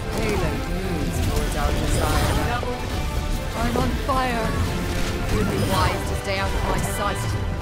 The payload moves towards our desired level. I'm on fire. You'd be wise to stay out of my sight.